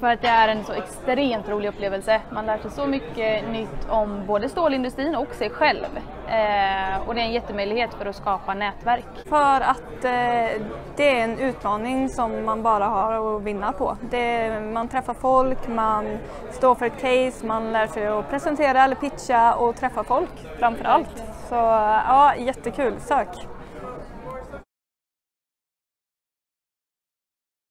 För att det är en så extremt rolig upplevelse. Man lär sig så mycket nytt om både stålindustrin och sig själv. Eh, och det är en jättemöjlighet för att skapa nätverk. För att eh, det är en utmaning som man bara har att vinna på. Det, man träffar folk, man står för ett case, man lär sig att presentera eller pitcha och träffa folk framför allt. Så ja, jättekul, sök!